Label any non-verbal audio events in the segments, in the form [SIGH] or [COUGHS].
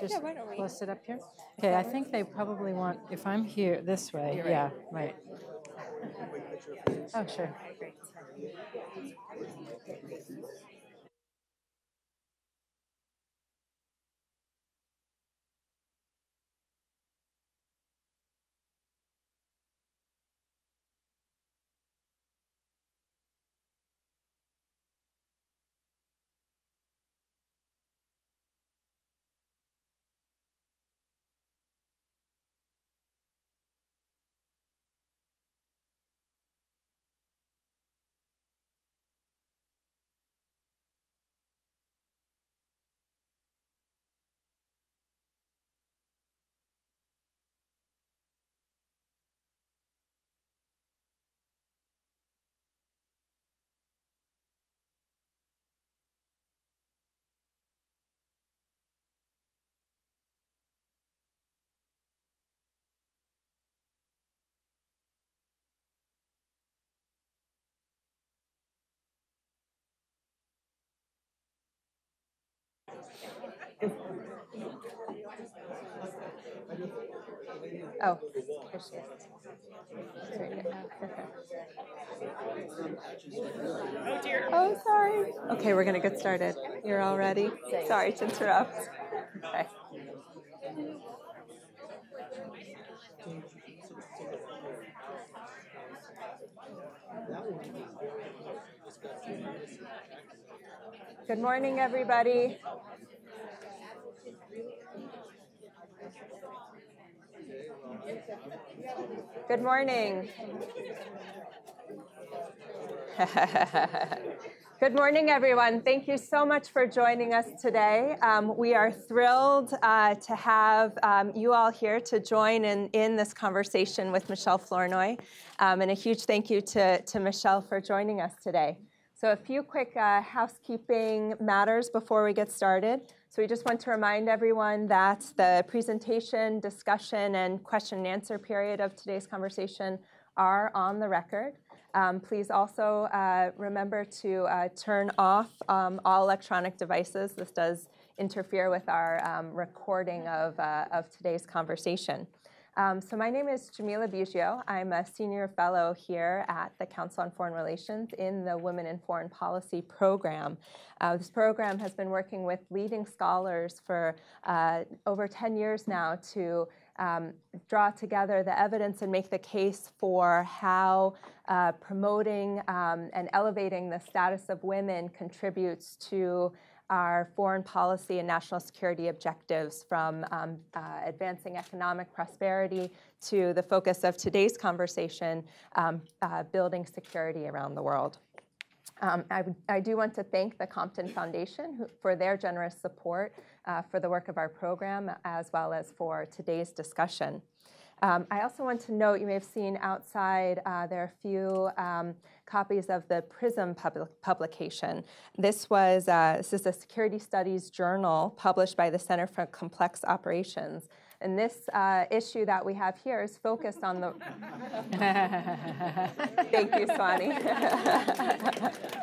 Just Yeah, why don't we? We'll sit up here. Okay, I think they probably want, if I'm here this way, yeah, right. Oh, sure. Oh, there she is. Right here. Oh, sorry. Okay, we're gonna get started. You're all ready? Sorry to interrupt. Okay. Good morning, everybody. Good morning. [LAUGHS] Good morning, everyone. Thank you so much for joining us today. Um, we are thrilled uh, to have um, you all here to join in, in this conversation with Michelle Flournoy. Um, and a huge thank you to, to Michelle for joining us today. So, a few quick uh, housekeeping matters before we get started. So, we just want to remind everyone that the presentation, discussion, and question and answer period of today's conversation are on the record. Um, please also uh, remember to uh, turn off um, all electronic devices. This does interfere with our um, recording of, uh, of today's conversation. Um, so my name is Jamila Bigio. I'm a senior fellow here at the Council on Foreign Relations in the Women in Foreign Policy program. Uh, this program has been working with leading scholars for uh, over 10 years now to um, draw together the evidence and make the case for how uh, promoting um, and elevating the status of women contributes to our foreign policy and national security objectives from um, uh, advancing economic prosperity to the focus of today's conversation, um, uh, building security around the world. Um, I, do want to thank the Compton Foundation who, for their generous support uh, for the work of our program as well as for today's discussion. Um, I also want to note, you may have seen outside, uh, there are a few um, copies of the PRISM pub- publication. This was, uh, this is a security studies journal published by the Center for Complex Operations. And this uh, issue that we have here is focused on the. [LAUGHS] [LAUGHS] Thank you, Swanee. [LAUGHS]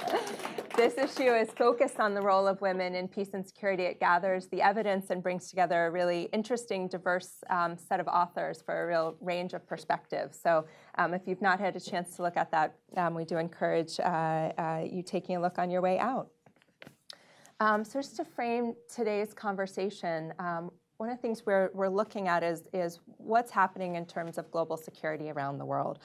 this issue is focused on the role of women in peace and security. It gathers the evidence and brings together a really interesting, diverse um, set of authors for a real range of perspectives. So, um, if you've not had a chance to look at that, um, we do encourage uh, uh, you taking a look on your way out. Um, so, just to frame today's conversation, um, one of the things we're, we're looking at is, is what's happening in terms of global security around the world.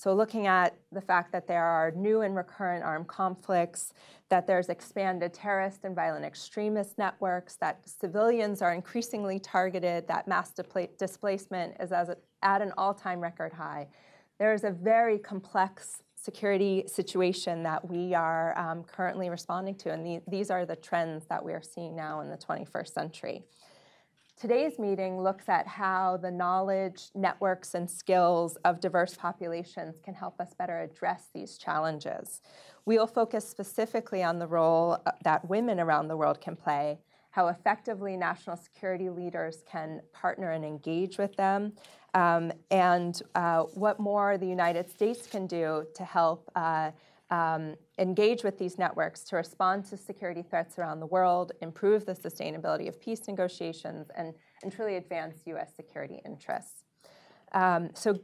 So, looking at the fact that there are new and recurrent armed conflicts, that there's expanded terrorist and violent extremist networks, that civilians are increasingly targeted, that mass displacement is a, at an all time record high. There is a very complex security situation that we are um, currently responding to, and the, these are the trends that we are seeing now in the 21st century. Today's meeting looks at how the knowledge, networks, and skills of diverse populations can help us better address these challenges. We will focus specifically on the role uh, that women around the world can play, how effectively national security leaders can partner and engage with them, um, and uh, what more the United States can do to help uh, um, engage with these networks to respond to security threats around the world, improve the sustainability of peace negotiations, and, and truly advance US security interests. Um, so,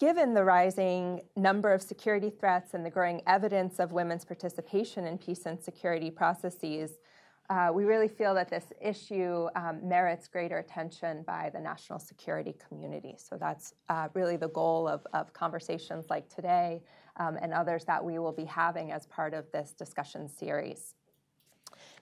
given the rising number of security threats and the growing evidence of women's participation in peace and security processes, uh, we really feel that this issue um, merits greater attention by the national security community. So that's uh, really the goal of, of conversations like today um, and others that we will be having as part of this discussion series.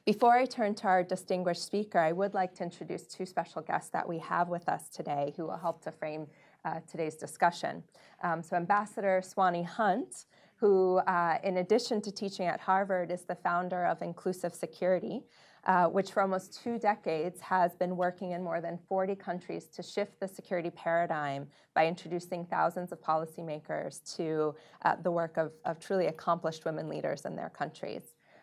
Before I turn to our distinguished speaker, I would like to introduce two special guests that we have with us today who will help to frame uh, today's discussion. Um, so, Ambassador Swanee Hunt, who, uh, in addition to teaching at Harvard, is the founder of Inclusive Security, uh, which for almost two decades has been working in more than 40 countries to shift the security paradigm by introducing thousands of policymakers to uh, the work of, of, truly accomplished women leaders in their countries.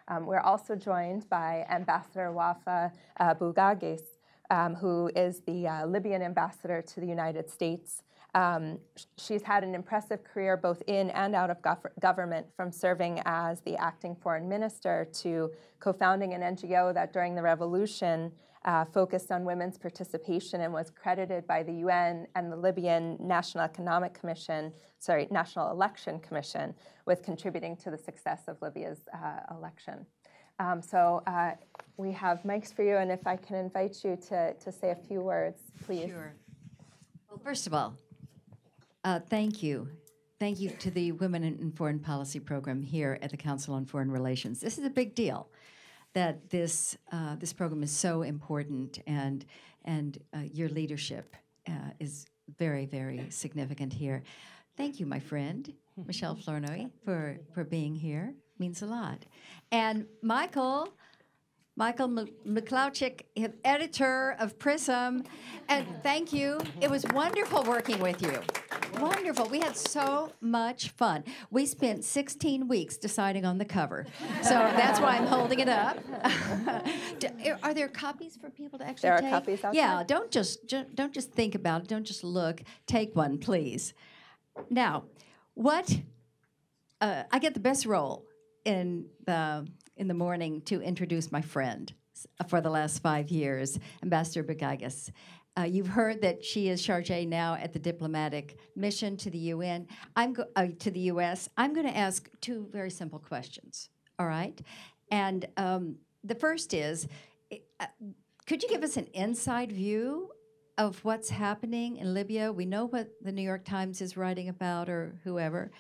Um, we're also joined by Ambassador Wafa uh, Bugaighis, um, who is the uh, Libyan ambassador to the United States. Um, she's had an impressive career both in and out of gov- government, from serving as the acting foreign minister to co founding an NGO that during the revolution uh, focused on women's participation and was credited by the UN and the Libyan National Economic Commission, sorry, National Election Commission, with contributing to the success of Libya's uh, election. Um, so uh, we have mics for you, and if I can invite you to, to say a few words, please. Sure. Well, first of all, uh, thank you. Thank you to the Women in Foreign Policy program here at the Council on Foreign Relations. This is a big deal that this, uh, this program is so important and, and uh, your leadership uh, is very, very significant here. Thank you, my friend, Michelle Flournoy, for, for being here. Means a lot. And Michael, Michael Miklaucic, editor of Prism. And thank you. It was wonderful working with you. Wonderful. We had so much fun. We spent 16 weeks deciding on the cover. So that's why I'm holding it up. [LAUGHS] are there copies for people to actually there take? There are copies out Yeah, don't just, just don't just think about it. Don't just look. Take one, please. Now, what uh, I get the best role in the in the morning to introduce my friend for the last five years, Ambassador Bugaighis. Uh, you've heard that she is chargée now at the diplomatic mission to the UN. I'm go- uh, to the U.S. I'm going to ask two very simple questions. All right, and um, the first is, uh, could you give us an inside view of what's happening in Libya? We know what the New York Times is writing about, or whoever.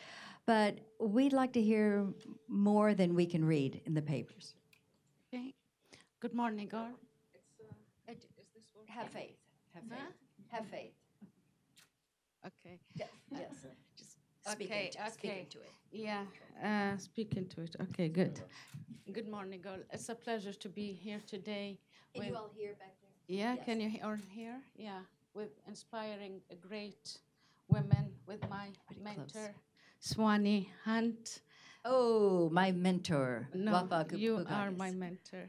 But we'd like to hear more than we can read in the papers. Okay. Good morning, Gar. Uh, have faith. Have faith. Huh? Have faith. Okay. Yes. yes. Just speak, okay, into, okay. speak into it. Yeah, uh, speak into it. Okay, good. Good morning, girl. It's a pleasure to be here today. Can you all hear back there? Yeah, yes. can you hear, hear? Yeah, with inspiring a great women with my Pretty mentor. Close. Swanee Hunt. Oh, my mentor. No, you are my mentor.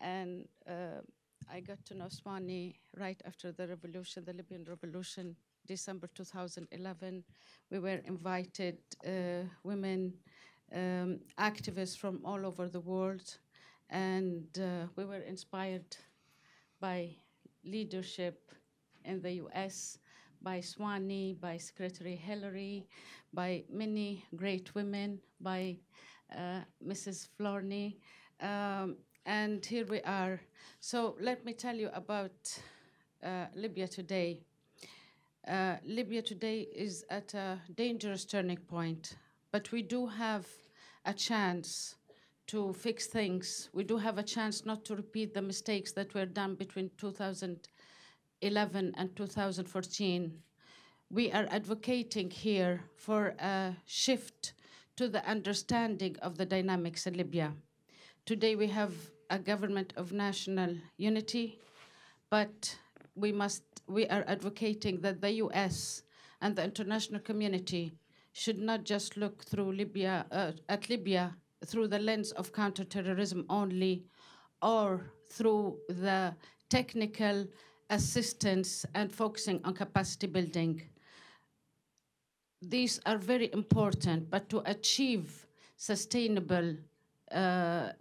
And uh, I got to know Swanee right after the revolution, the Libyan revolution, December 2011. We were invited, uh, women um, activists from all over the world, and uh, we were inspired by leadership in the US by Swanee, by Secretary Hillary, by many great women, by uh, Mrs. Flournoy. Um, and here we are. So let me tell you about uh, Libya today. Uh, Libya today is at a dangerous turning point, but we do have a chance to fix things. We do have a chance not to repeat the mistakes that were done between 2000 2011 and 2014, we are advocating here for a shift to the understanding of the dynamics in Libya. Today we have a government of national unity, but we must we are advocating that the US and the international community should not just look through Libya uh, at Libya through the lens of counterterrorism only or through the technical assistance and focusing on capacity building. These are very important, but to achieve sustainable uh,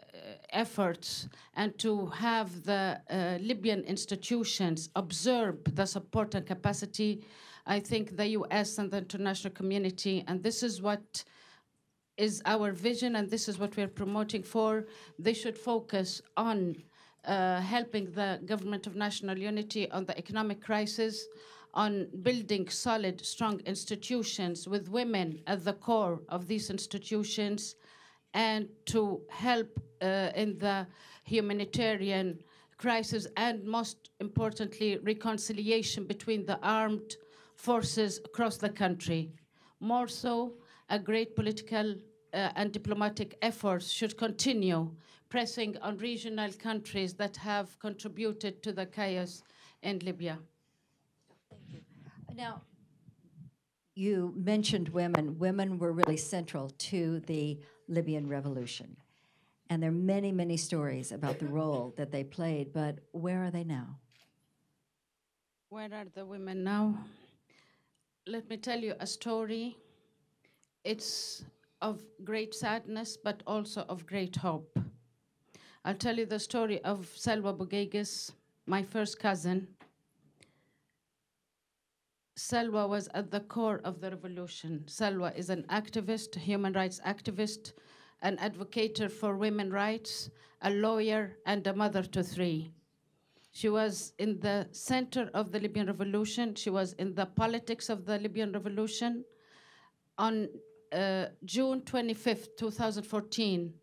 efforts and to have the uh, Libyan institutions observe the support and capacity, I think the US and the international community, and this is what is our vision and this is what we're promoting for, they should focus on uh, helping the government of national unity on the economic crisis, on building solid, strong institutions with women at the core of these institutions, and to help uh, in the humanitarian crisis, and most importantly, reconciliation between the armed forces across the country. More so, a great political uh, and diplomatic efforts should continue pressing on regional countries that have contributed to the chaos in Libya. Thank you. Now, you mentioned women. Women were really central to the Libyan revolution. And there are many, many stories about the role that they played, but where are they now? Where are the women now? Let me tell you a story. It's of great sadness, but also of great hope. I'll tell you the story of Salwa Bugaighis, my first cousin. Salwa was at the core of the revolution. Salwa is an activist, human rights activist, an advocate for women's rights, a lawyer, and a mother to three. She was in the center of the Libyan revolution. She was in the politics of the Libyan revolution. On uh, June 25th, 2014,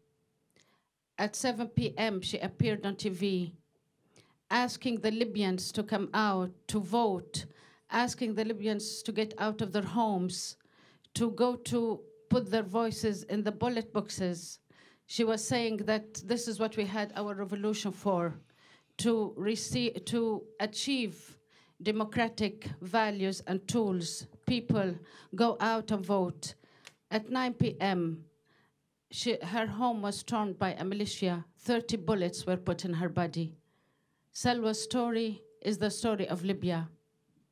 at 7 p.m., she appeared on TV asking the Libyans to come out to vote, asking the Libyans to get out of their homes, to go to put their voices in the ballot boxes. She was saying that this is what we had our revolution for to, receive, to achieve democratic values and tools. People go out and vote. At 9 p.m., she, her home was stormed by a militia. 30 bullets were put in her body. Salwa's story is the story of Libya.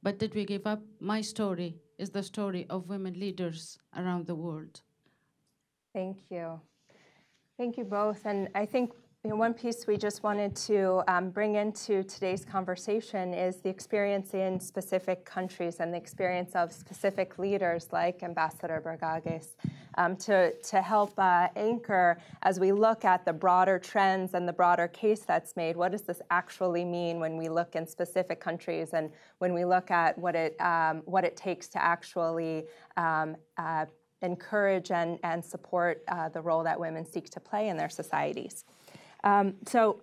But did we give up? My story is the story of women leaders around the world. Thank you. Thank you both. And I think you know, one piece we just wanted to um, bring into today's conversation is the experience in specific countries and the experience of specific leaders like Ambassador Bugaighis um, to, to help uh, anchor as we look at the broader trends and the broader case that's made. What does this actually mean when we look in specific countries and when we look at what it, um, what it takes to actually um, uh, encourage and, and support uh, the role that women seek to play in their societies? Um, so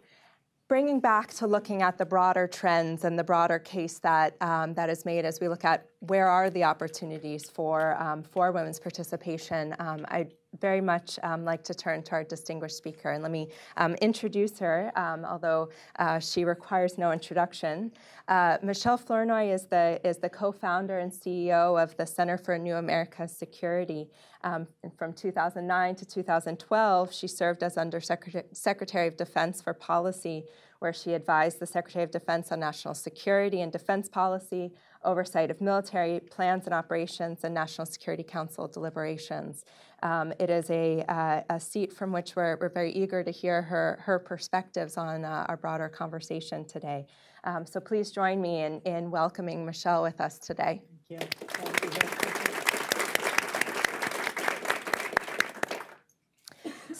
bringing back to looking at the broader trends and the broader case that um, that is made as we look at where are the opportunities for um, for women's participation, um, I very much um, like to turn to our distinguished speaker and let me um, introduce her, um, although uh, she requires no introduction. Uh, Michelle Flournoy is the is the co-founder and CEO of the Center for New America Security. Um, from 2009 to 2012, she served as Undersecretary Secretary of Defense for Policy, where she advised the Secretary of Defense on national security and defense policy, oversight of military plans and operations, and National Security Council deliberations. Um, it is a, uh, a, seat from which we're, we're very eager to hear her, her perspectives on uh, our broader conversation today. Um, so please join me in, in welcoming Michelle with us today. Thank you. Thank you.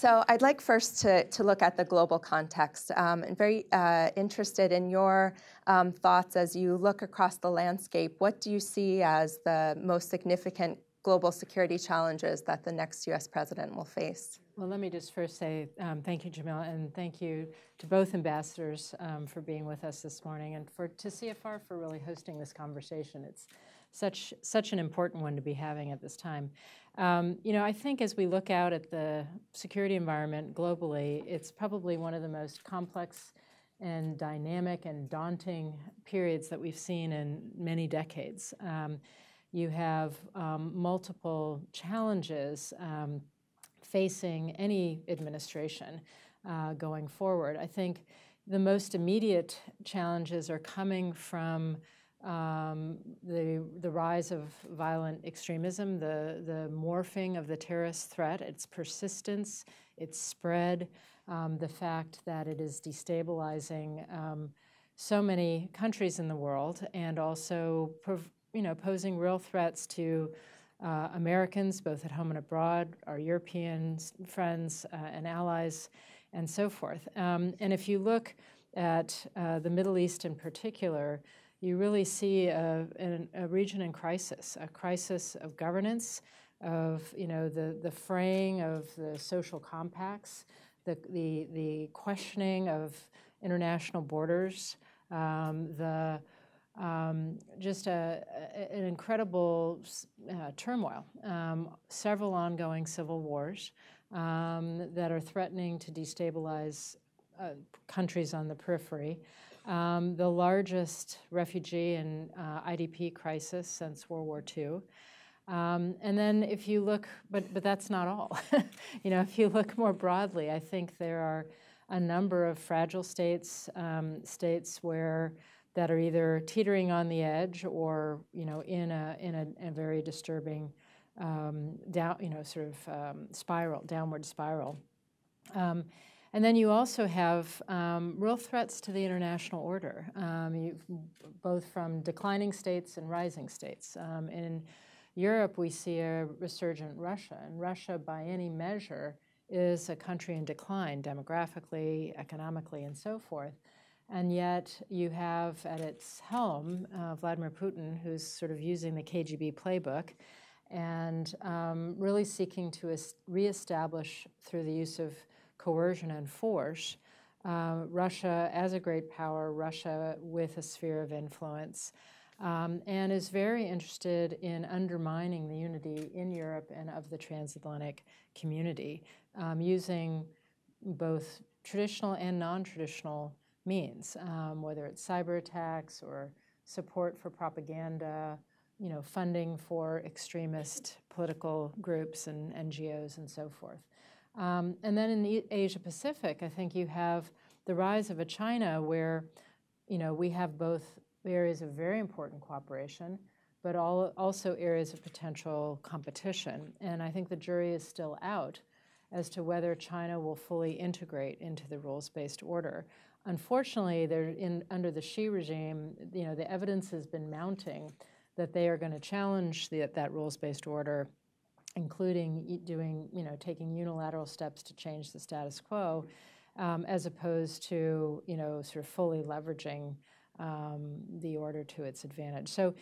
So I'd like first to, to look at the global context. Um, and very uh, interested in your um, thoughts as you look across the landscape. What do you see as the most significant global security challenges that the next U.S. president will face? Well, let me just first say um, thank you, Jamila, and thank you to both ambassadors um, for being with us this morning and for to CFR for really hosting this conversation. It's such such an important one to be having at this time. Um, you know, I think as we look out at the security environment globally, it's probably one of the most complex and dynamic and daunting periods that we've seen in many decades. Um, you have um, multiple challenges um, facing any administration uh, going forward. I think the most immediate challenges are coming from um, the, the rise of violent extremism, the, the morphing of the terrorist threat, its persistence, its spread, um, the fact that it is destabilizing um, so many countries in the world and also you know, posing real threats to uh, Americans, both at home and abroad, our European friends uh, and allies, and so forth. Um, and if you look at uh, the Middle East in particular, you really see a, a, a, region in crisis, a crisis of governance, of you know the, the fraying of the social compacts, the, the, the questioning of international borders, um, the um, just a, a, an incredible uh, turmoil, um, several ongoing civil wars um, that are threatening to destabilize uh, countries on the periphery. Um, the largest refugee and uh, IDP crisis since World War II. Um, and then if you look, but, but that's not all. [LAUGHS] you know, if you look more broadly, I think there are a number of fragile states, um, states where that are either teetering on the edge or you know in a in a, a very disturbing um, down you know sort of um, spiral downward spiral. Um, and then you also have um, real threats to the international order, um, both from declining states and rising states. Um, in Europe, we see a resurgent Russia, and Russia, by any measure, is a country in decline demographically, economically, and so forth. And yet, you have at its helm uh, Vladimir Putin, who's sort of using the KGB playbook and um, really seeking to reestablish through the use of coercion and force uh, Russia as a great power, Russia with a sphere of influence, um, and is very interested in undermining the unity in Europe and of the transatlantic community um, using both traditional and non traditional means, um, whether it's cyber attacks or support for propaganda, you know, funding for extremist political groups and NGOs and so forth. Um, and then in the Asia Pacific, I think you have the rise of a China where, you know, we have both areas of very important cooperation, but all, also areas of potential competition. And I think the jury is still out as to whether China will fully integrate into the rules-based order. Unfortunately, in, under the Xi regime, you know, the evidence has been mounting that they are going to challenge the, that rules-based order, including doing, you know, taking unilateral steps to change the status quo, um, as opposed to, you know, sort of fully leveraging um, the order to its advantage. So,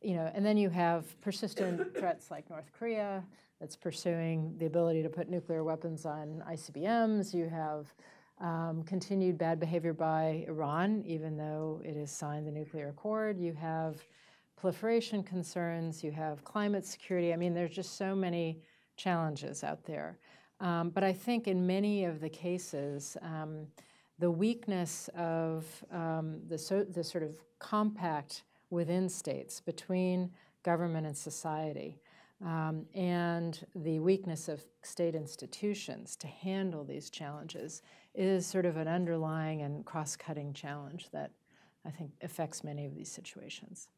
you know, and then you have persistent [COUGHS] threats like North Korea that's pursuing the ability to put nuclear weapons on ICBMs. You have um, continued bad behavior by Iran, even though it has signed the nuclear accord. You have proliferation concerns, you have climate security. I mean, there's just so many challenges out there. Um, but I think in many of the cases, um, the weakness of um, the, so, the sort of compact within states between government and society um, and the weakness of state institutions to handle these challenges is sort of an underlying and cross cutting challenge that I think affects many of these situations.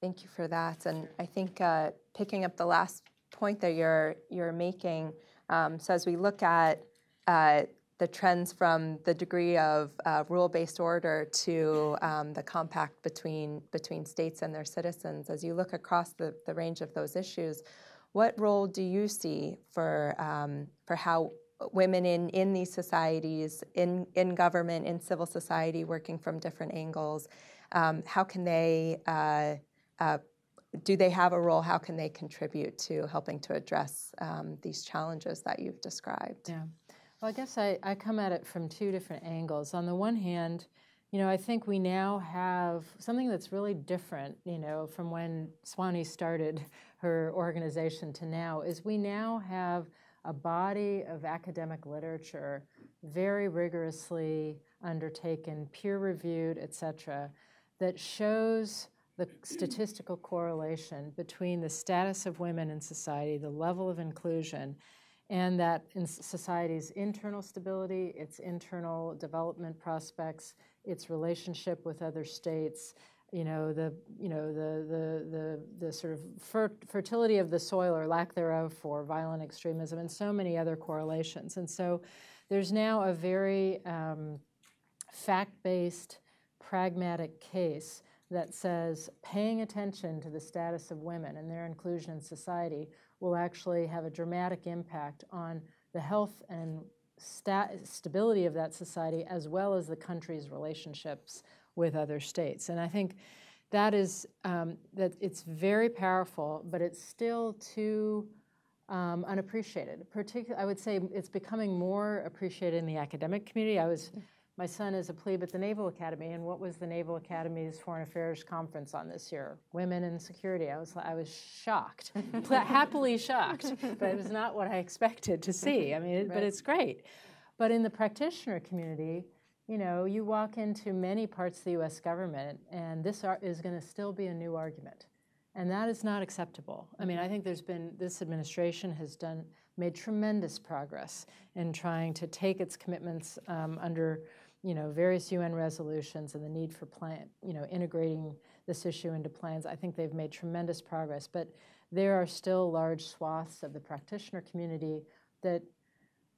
Thank you for that. And I think uh, picking up the last point that you're, you're making, um, so as we look at uh, the trends from the degree of uh, rule-based order to um, the compact between between states and their citizens. As you look across the, the range of those issues, what role do you see for um, for how women in, in these societies, in, in government, in civil society, working from different angles, um, how can they uh, uh, do they have a role? How can they contribute to helping to address um, these challenges that you've described? Yeah. Well, I guess I, I come at it from two different angles. On the one hand, you know, I think we now have something that's really different, you know, from when Swanee started her organization to now, is we now have a body of academic literature, very rigorously undertaken, peer reviewed, et cetera, that shows the statistical correlation between the status of women in society, the level of inclusion, and that in society's internal stability, its internal development prospects, its relationship with other states, you know the you know the the the, the sort of fer- fertility of the soil or lack thereof for violent extremism and so many other correlations. And so there's now a very um, fact-based pragmatic case that says paying attention to the status of women and their inclusion in society will actually have a dramatic impact on the health and sta- stability of that society as well as the country's relationships with other states. And I think that is um, that it's very powerful, but it's still too um, unappreciated. Particularly, I would say it's becoming more appreciated in the academic community. I was my son is a plebe at the Naval Academy, and what was the Naval Academy's Foreign Affairs Conference on this year? Women and security. I was, I was shocked, [LAUGHS] happily shocked, but it was not what I expected to see. I mean, it, right. but it's great. But in the practitioner community, you know, you walk into many parts of the U.S. government, and this is going to still be a new argument, and that is not acceptable. I mean, I think there's been this administration has done made tremendous progress in trying to take its commitments um, under you know, various UN resolutions and the need for plan, you know, integrating this issue into plans, I think they've made tremendous progress. But there are still large swaths of the practitioner community that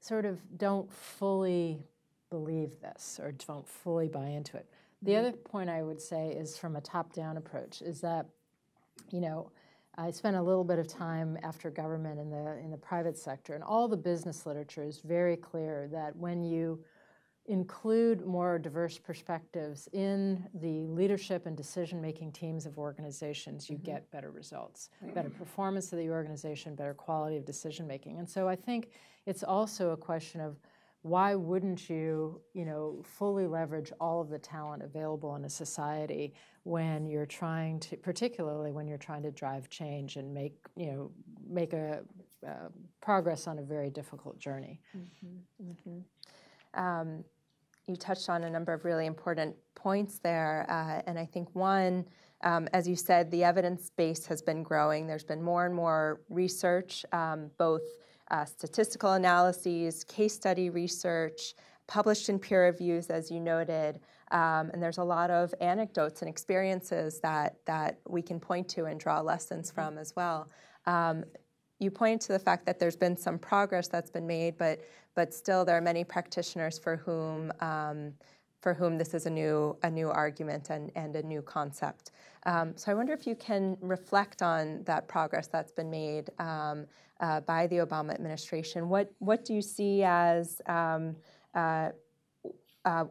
sort of don't fully believe this or don't fully buy into it. The mm-hmm. other point I would say is from a top-down approach is that, you know, I spent a little bit of time after government in the in the private sector, and all the business literature is very clear that when you include more diverse perspectives in the leadership and decision making teams of organizations, you mm-hmm. get better results, better performance of the organization, better quality of decision making. And so I think it's also a question of why wouldn't you, you know, fully leverage all of the talent available in a society when you're trying to, particularly when you're trying to drive change and make, you know, make a uh, progress on a very difficult journey. Mm-hmm. Mm-hmm. Um, you touched on a number of really important points there. Uh, and I think one, um, as you said, the evidence base has been growing. There's been more and more research, um, both uh, statistical analyses, case study research, published in peer reviews, as you noted. Um, and there's a lot of anecdotes and experiences that, that we can point to and draw lessons from as well. Um, you point to the fact that there's been some progress that's been made, but but still there are many practitioners for whom um, for whom this is a new a new argument and, and a new concept. Um, so I wonder if you can reflect on that progress that's been made um, uh, by the Obama administration. What what do you see as um, uh, uh,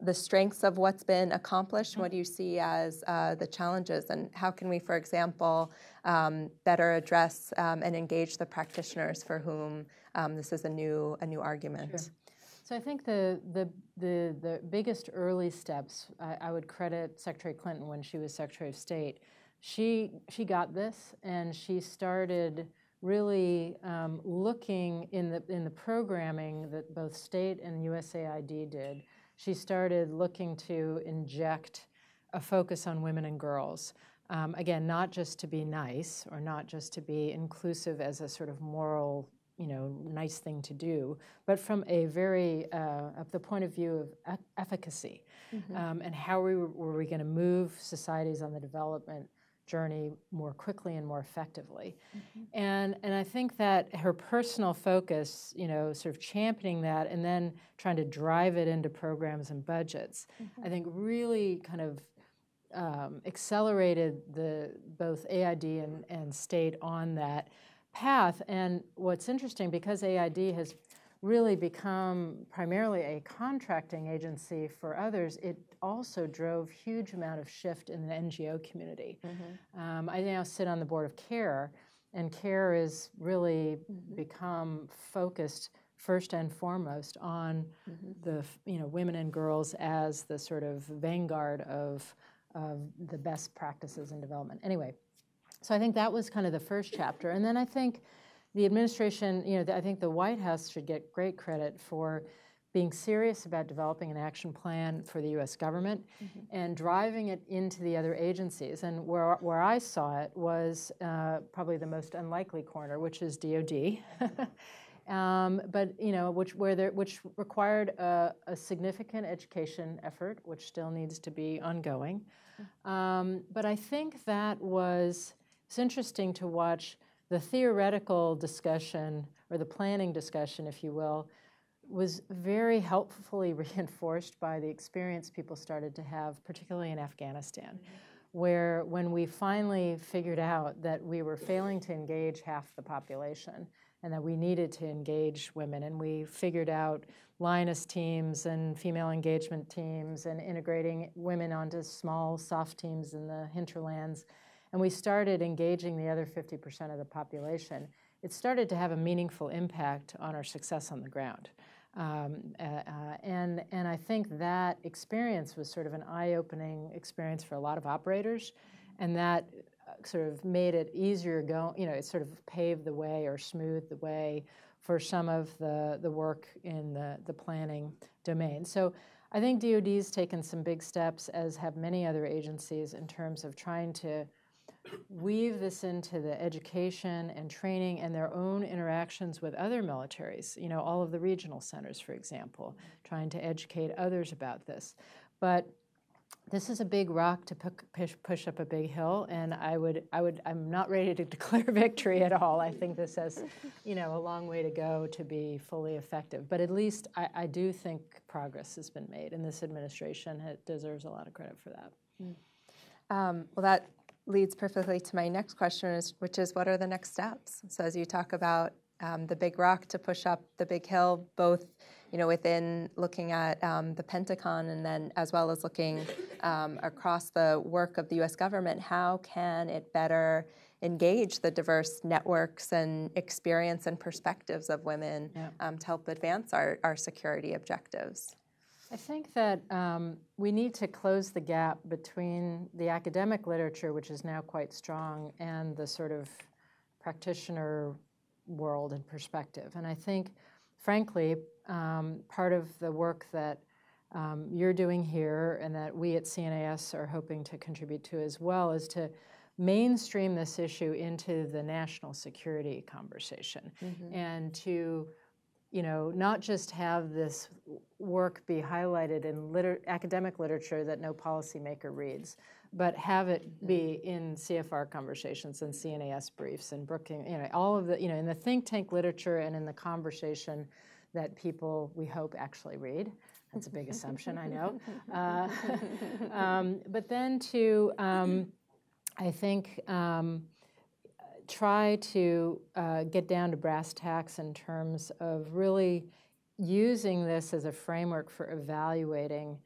the strengths of what's been accomplished? What do you see as uh, the challenges, and how can we, for example, um, better address um, and engage the practitioners for whom um, this is a new a new argument? Sure. So I think the the the, the biggest early steps I, I, would credit Secretary Clinton when she was Secretary of State. She she got this and she started really um, looking in the in the programming that both state and USAID did she started looking to inject a focus on women and girls. Um, again, not just to be nice or not just to be inclusive as a sort of moral, you know, nice thing to do, but from a very, uh, of the point of view of e- efficacy mm-hmm. um, and how we were, were we going to move societies on the development journey more quickly and more effectively. Mm-hmm. And and I think that her personal focus, you know, sort of championing that and then trying to drive it into programs and budgets, mm-hmm. I think really kind of um, accelerated the both AID and, and state on that path. And what's interesting because AID has really become primarily a contracting agency for others, it also drove huge amount of shift in the NGO community. Mm-hmm. Um, I now sit on the board of CARE, and CARE is really mm-hmm. become focused first and foremost on mm-hmm. the you know women and girls as the sort of vanguard of, of the best practices in development. Anyway, so I think that was kind of the first chapter, and then I think the administration, you know, I think the White House should get great credit for being serious about developing an action plan for the U.S. government mm-hmm. and driving it into the other agencies. And where, where I saw it was uh, probably the most unlikely corner, which is DoD. [LAUGHS] um, but you know, which where there, which required a, a, significant education effort, which still needs to be ongoing. Um, but I think that was it's interesting to watch the theoretical discussion or the planning discussion, if you will, was very helpfully [LAUGHS] reinforced by the experience people started to have, particularly in Afghanistan, mm-hmm. where when we finally figured out that we were failing to engage half the population and that we needed to engage women, and we figured out Lioness teams and female engagement teams and integrating women onto small, soft teams in the hinterlands, and we started engaging the other 50% of the population, it started to have a meaningful impact on our success on the ground. Um, uh, uh, and, and I think that experience was sort of an eye opening experience for a lot of operators, and that uh, sort of made it easier go, you know, it sort of paved the way or smoothed the way for some of the, the work in the, the planning domain. So I think DoD's taken some big steps, as have many other agencies, in terms of trying to weave this into the education and training and their own interactions with other militaries, you know, all of the regional centers, for example, trying to educate others about this. But this is a big rock to push, push up a big hill, and I would, I would, I'm not ready to [LAUGHS] declare victory at all. I think this has, you know, a long way to go to be fully effective. But at least I, I do think progress has been made, and this administration deserves a lot of credit for that. Mm. Um, well, that leads perfectly to my next question, which is what are the next steps? So as you talk about um, the big rock to push up the big hill, both you know within looking at um, the Pentagon and then as well as looking um, across the work of the U.S. government, how can it better engage the diverse networks and experience and perspectives of women yeah. Um, to help advance our, our security objectives? I think that um, we need to close the gap between the academic literature, which is now quite strong, and the sort of practitioner world and perspective. And I think, frankly, um, part of the work that um, you're doing here and that we at CNAS are hoping to contribute to as well is to mainstream this issue into the national security conversation mm-hmm. and to you know, not just have this work be highlighted in liter- academic literature that no policymaker reads, but have it be in CFR conversations and CNAS briefs and Brookings, you know, all of the, you know, in the think tank literature and in the conversation that people, we hope, actually read. That's a big assumption, I know. [LAUGHS] Uh, [LAUGHS] um, but then to, um, I think, um, try to uh, get down to brass tacks in terms of really using this as a framework for evaluating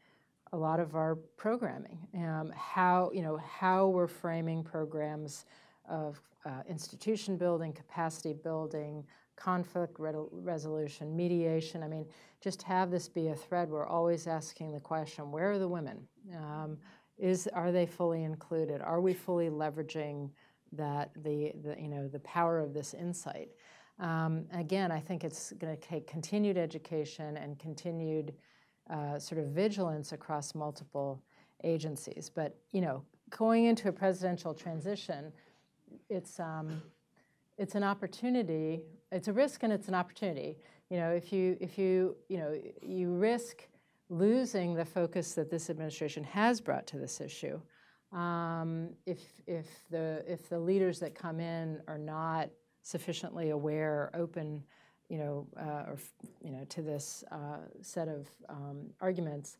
a lot of our programming. Um, how you know how we're framing programs of uh, institution building, capacity building, conflict re- resolution, mediation. I mean, just have this be a thread. We're always asking the question: Where are the women? Um, is are they fully included? Are we fully leveraging that the, the you know the power of this insight. Um, again, I think it's going to take continued education and continued uh, sort of vigilance across multiple agencies. But you know, going into a presidential transition, it's um, it's an opportunity. It's a risk and it's an opportunity. You know, if you if you you know you risk losing the focus that this administration has brought to this issue um, if, if, the, if the leaders that come in are not sufficiently aware, open, you know, uh, or, you know, to this uh, set of um, arguments.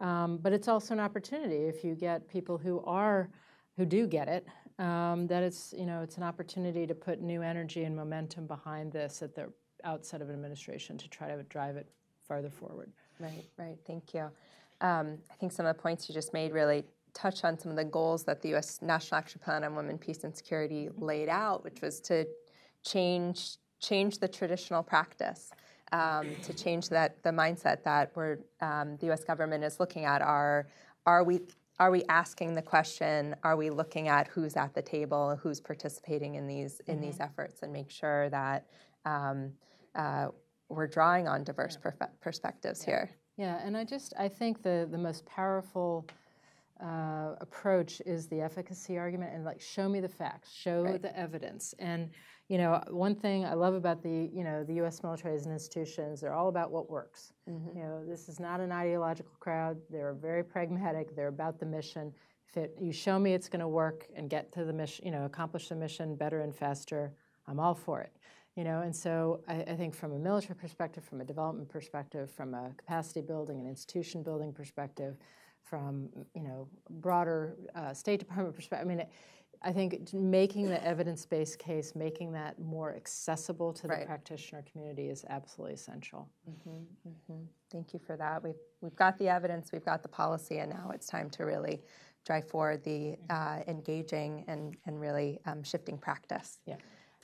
Um, but it's also an opportunity if you get people who are, who do get it, um, that it's, you know, it's an opportunity to put new energy and momentum behind this at the outset of an administration to try to drive it farther forward. Right, right. Thank you. Um, I think some of the points you just made really touch on some of the goals that the U.S. National Action Plan on Women, Peace, and Security laid out, which was to change change the traditional practice, um, to change that the mindset that we're, um, the U.S. government is looking at. Are are we are we asking the question? Are we looking at who's at the table, who's participating in these in mm-hmm. these efforts, and make sure that um, uh, we're drawing on diverse yeah. per- perspectives yeah. here. Yeah, and I just I think the the most powerful uh, approach is the efficacy argument and like show me the facts show right. the evidence and you know one thing i love about the you know the us military and institutions they're all about what works mm-hmm. you know this is not an ideological crowd they're very pragmatic they're about the mission If it, you show me it's going to work and get to the mission, you know, accomplish the mission better and faster, I'm all for it. You know, and so I, I think from a military perspective, from a development perspective, from a capacity building and institution building perspective, from you know broader uh, State Department [LAUGHS] perspective, I mean. It, I think making the evidence-based case, making that more accessible to the Right. practitioner community is absolutely essential. Thank you for that. We've, we've got the evidence, we've got the policy, and now it's time to really drive forward the uh, engaging and, and really um, shifting practice. Yeah.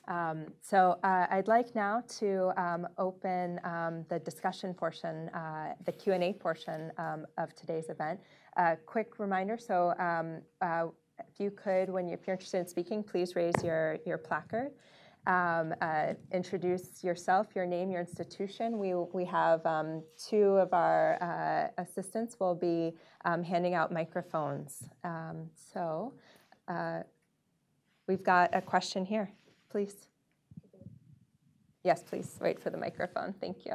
Um, so uh, I'd like now to um, open um, the discussion portion, uh, the Q&A portion um, of today's event. Uh, quick reminder, so um, uh, if you could, when you, if you're interested in speaking, please raise your, your placard. Um, uh, introduce yourself, your name, your institution. We, we have two of our uh, assistants will be handing out microphones. So we've got a question here, please. Yes, please wait for the microphone. Thank you.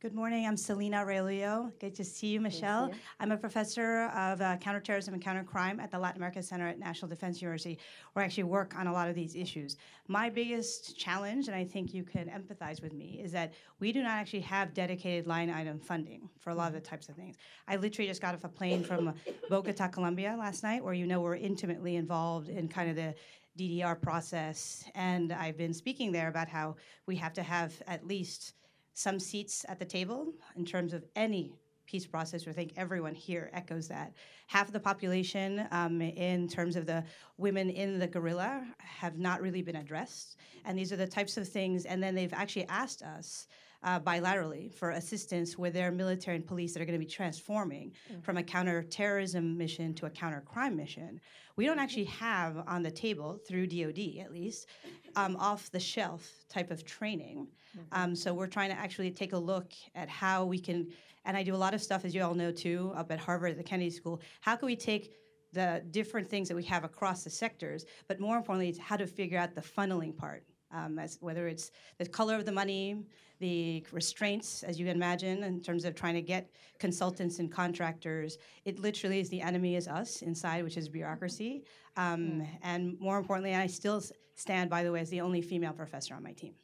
Good morning. I'm Celina Realuyo. Good to see you, Michelle. I'm a professor of uh, counterterrorism and countercrime at the Latin America Center at National Defense University, where I actually work on a lot of these issues. My biggest challenge, and I think you can empathize with me, is that we do not actually have dedicated line item funding for a lot of the types of things. I literally just got off a plane from Bogota, Colombia last night, where you know we're intimately involved in kind of the DDR process. And I've been speaking there about how we have to have at least some seats at the table in terms of any peace process. I think everyone here echoes that. Half of the population, um, in terms of the women in the guerrilla, have not really been addressed. And these are the types of things. And then they've actually asked us. Uh, bilaterally for assistance with their military and police that are going to be transforming from a counterterrorism mission to a countercrime mission. We don't actually have on the table, through DoD at least, um, off the shelf type of training. Um, so we're trying to actually take a look at how we can, and I do a lot of stuff, as you all know too, up at Harvard at the Kennedy School. How can we take the different things that we have across the sectors, but more importantly, it's how to figure out the funneling part. Um, as whether it's the color of the money, the restraints, as you can imagine, in terms of trying to get consultants and contractors. It literally is the enemy is us inside, which is bureaucracy. Um, And more importantly, I still stand, by the way, as the only female professor on my team.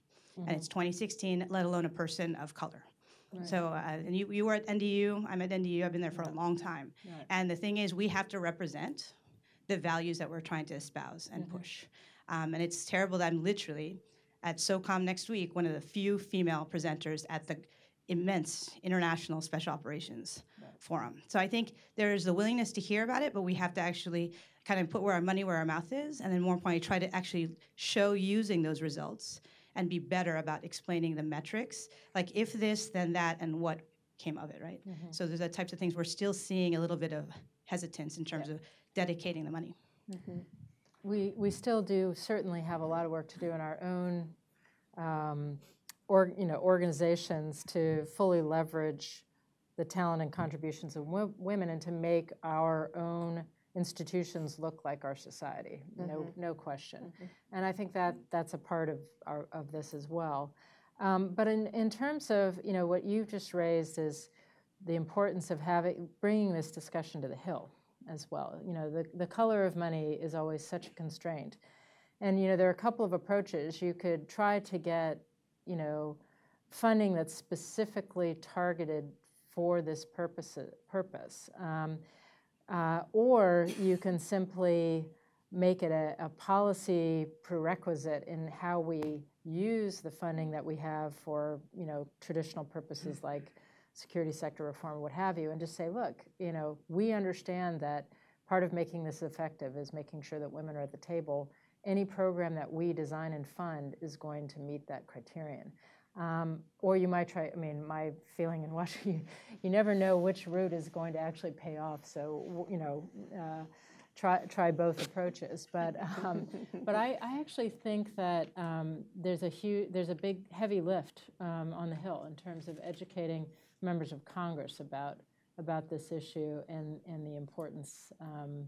And it's 2016, let alone a person of color. So, uh, and you, you were at NDU, I'm at NDU, I've been there for a long time. And the thing is, we have to represent the values that we're trying to espouse and push. Um, and it's terrible that I'm literally at SOCOM next week, one of the few female presenters at the immense international special operations forum. So I think there's the willingness to hear about it, but we have to actually kind of put where our money where our mouth is, and then more importantly, try to actually show using those results and be better about explaining the metrics, like if this, then that, and what came of it, right? So there's the types of things we're still seeing a little bit of hesitance in terms of dedicating the money. We, we still do certainly have a lot of work to do in our own, um, or, you know, organizations to fully leverage the talent and contributions of women and to make our own institutions look like our society. No, no question. And I think that that's a part of our, of this as well. Um, but in, in terms of you know what you've just raised is the importance of having bringing this discussion to the Hill as well. You know, the, the color of money is always such a constraint. And, you know, there are a couple of approaches. You could try to get, you know, funding that's specifically targeted for this purpose. purpose. Um, uh, or you can simply make it a, a policy prerequisite in how we use the funding that we have for, you know, traditional purposes like security sector reform, what have you, and just say, look, you know, we understand that part of making this effective is making sure that women are at the table. Any program that we design and fund is going to meet that criterion. Um, or you might try, I mean, my feeling in [LAUGHS] Washington, you, you never know which route is going to actually pay off. So, you know, uh, try, try both approaches. But, um, [LAUGHS] but I, I actually think that um, there's, a huge, there's a big, heavy lift um, on the Hill in terms of educating members of Congress about, about this issue and, and the importance um,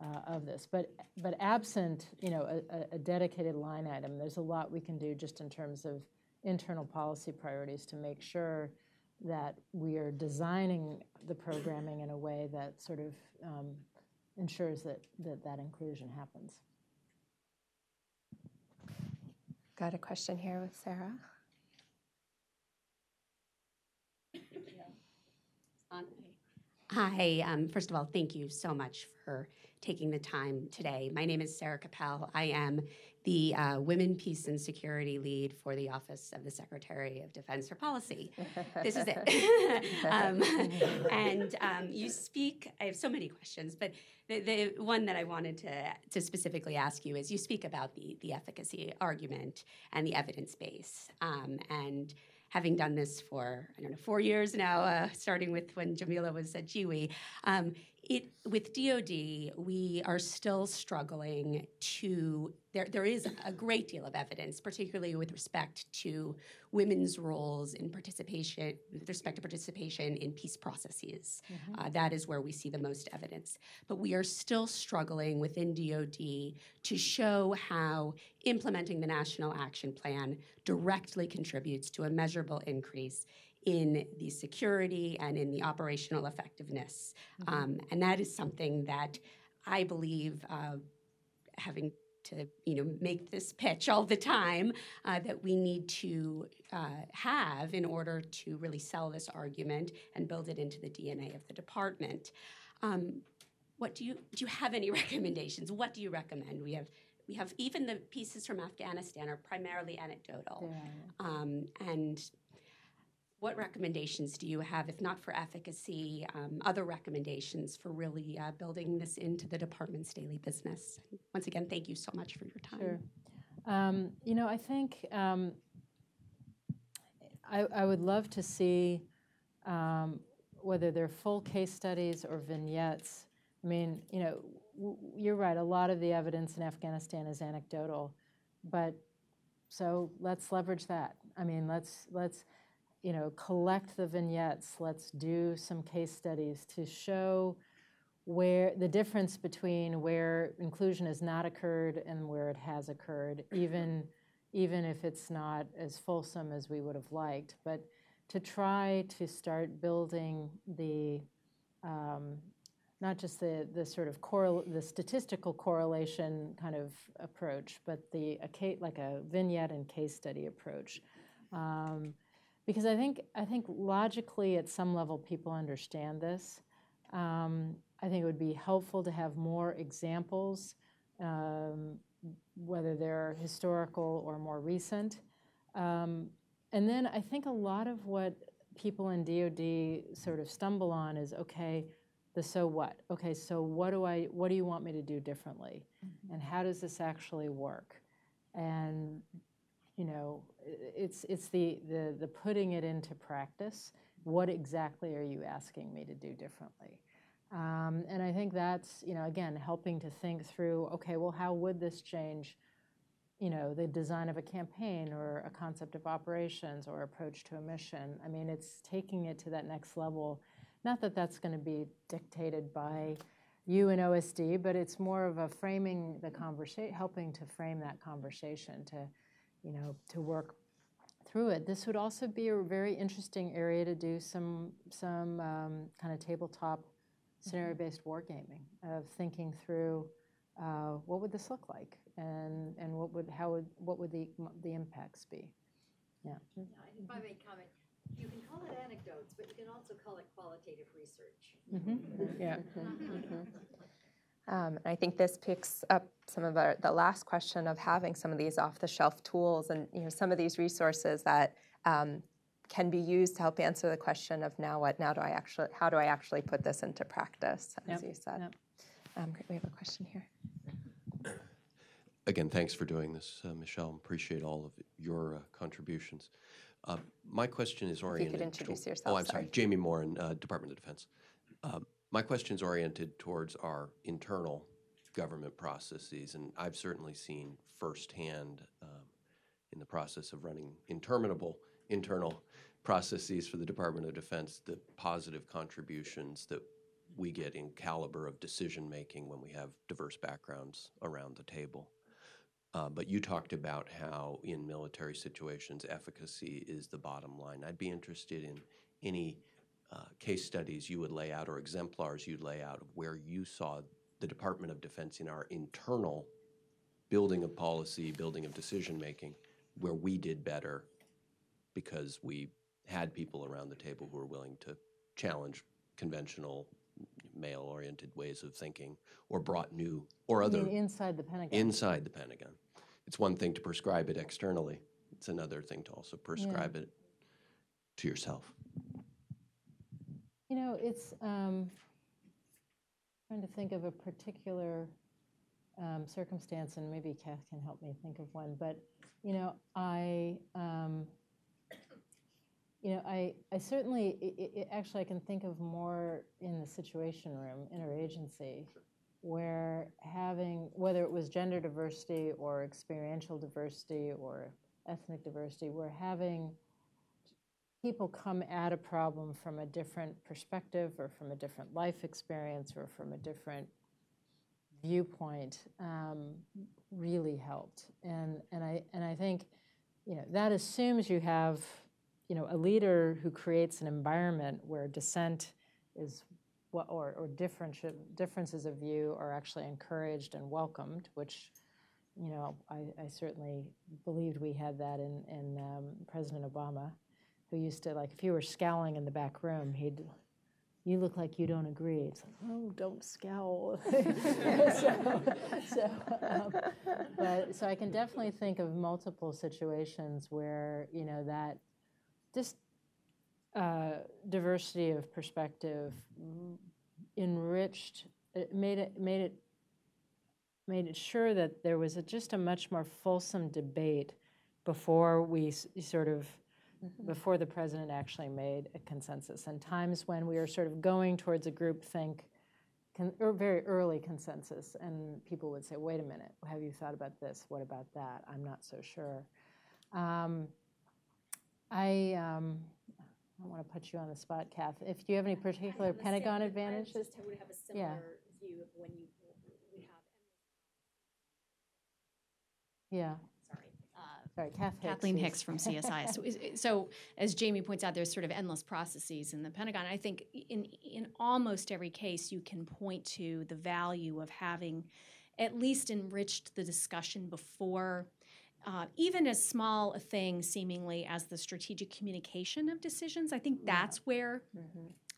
uh, of this. But, but absent, you know, a, a- dedicated line item, there's a lot we can do just in terms of internal policy priorities to make sure that we are designing the programming in a way that sort of um, ensures that, that that inclusion happens. Got a question here with Sarah. Hi, um, first of all, thank you so much for taking the time today. My name is Sarah Capel. I am the uh, Women, Peace, and Security Lead for the Office of the Secretary of Defense for Policy. This is it. [LAUGHS] um, and um, you speak, I have so many questions, but the, the one that I wanted to, to specifically ask you is you speak about the, the efficacy argument and the evidence base. Um, and having done this for I don't know four years now, uh, starting with when Jamila was at GWE. Um, it with DoD, we are still struggling to. There, there is a great deal of evidence, particularly with respect to women's roles in participation, with respect to participation in peace processes. Uh, that is where we see the most evidence. But we are still struggling within DoD to show how implementing the National Action Plan directly contributes to a measurable increase in the security and in the operational effectiveness. Um, and that is something that I believe, uh, having to you know make this pitch all the time, uh, that we need to uh, have in order to really sell this argument and build it into the DNA of the department. Um, what do you do? You have any [LAUGHS] recommendations? What do you recommend? We have we have even the pieces from Afghanistan are primarily anecdotal, um, and what recommendations do you have, if not for efficacy, um, other recommendations for really uh, building this into the department's daily business? Once again, thank you so much for your time. Sure. Um, you know, I think um, I, I would love to see um, whether they're full case studies or vignettes. I mean, you know, w- you're right. A lot of the evidence in Afghanistan is anecdotal, but so let's leverage that. I mean, let's let's you know collect the vignettes. Let's do some case studies to show where the difference between where inclusion has not occurred and where it has occurred, even even if it's not as fulsome as we would have liked, but to try to start building the um, not just the the sort of correl- the statistical correlation kind of approach, but the a like a vignette and case study approach. Um, because I think I think logically at some level people understand this. Um, I think it would be helpful to have more examples, um, whether they're historical or more recent. Um, and then I think a lot of what people in DoD sort of stumble on is okay, the so what. Okay, so what do I what do you want me to do differently, and how does this actually work? And you know, it's it's the the the putting it into practice. What exactly are you asking me to do differently? Um, and I think that's, you know, again, helping to think through, okay, well, how would this change, you know, the design of a campaign or a concept of operations or approach to a mission? I mean, it's taking it to that next level. Not that that's going to be dictated by you and OSD, but it's more of a framing the conversation, helping to frame that conversation to, you know, to work through it. This would also be a very interesting area to do some some um, kind of tabletop scenario-based wargaming of thinking through uh, what would this look like and and what would how would what would the the impacts be? Yeah. If I may comment, you can call it anecdotes, but you can also call it qualitative research. Yeah. [LAUGHS] Um, and I think this picks up some of our, the last question of having some of these off-the-shelf tools and you know some of these resources that um, can be used to help answer the question of now what now do I actually how do I actually put this into practice as Yep, you said. yep. Um, great, we have a question here. [CLEARS THROAT] Again, thanks for doing this, uh, Michelle. Appreciate all of your uh, contributions. Uh, my question is oriented. Could introduce to- yourself, Oh, I'm sorry. sorry. Jamie Morin, uh, Department of Defense. Uh, my question is oriented towards our internal government processes, and I've certainly seen firsthand um, in the process of running interminable internal processes for the Department of Defense the positive contributions that we get in caliber of decision making when we have diverse backgrounds around the table. Uh, but you talked about how in military situations efficacy is the bottom line. I'd be interested in any uh, case studies you would lay out or exemplars you'd lay out of where you saw the Department of Defense in our internal building of policy, building of decision making, where we did better because we had people around the table who were willing to challenge conventional male oriented ways of thinking or brought new or I other mean, inside the Pentagon. inside the Pentagon. It's one thing to prescribe it externally, it's another thing to also prescribe it to yourself. You know, it's um, trying to think of a particular um, circumstance, and maybe Kath can help me think of one. But you know, I, um, you know, I, I certainly, i i actually, I can think of more in the Situation Room, interagency, where having whether it was gender diversity or experiential diversity or ethnic diversity, where having people come at a problem from a different perspective or from a different life experience or from a different viewpoint um, really helped. And, and, I, and I think you know, that assumes you have you know, a leader who creates an environment where dissent is what, or, or differences of view are actually encouraged and welcomed, which you know, I, I certainly believed we had that in, in um, President Obama who used to like if you were scowling in the back room, he'd you look like you don't agree. It's like, oh, don't scowl. [LAUGHS] so, so, um, but so I can definitely think of multiple situations where you know that just uh, diversity of perspective enriched, it made it made it made it sure that there was a, just a much more fulsome debate before we sort of. Before the president actually made a consensus. And times when we were sort of going towards a groupthink, con- or very early consensus, and people would say, "Wait a minute, have you thought about this? What about that? I'm not so sure." Um, I um, I don't want to put you on the spot, Kath. If you have any particular Pentagon advantages, I would have a Yeah. view of when you, we have, yeah. Sorry. Kath. Kathleen Hicks from [LAUGHS] CSIS. So, is- so as Jamie points out, there's sort of endless processes in the Pentagon. I think in in almost every case, you can point to the value of having at least enriched the discussion before. Uh, even as small a thing, seemingly, as the strategic communication of decisions, I think that's where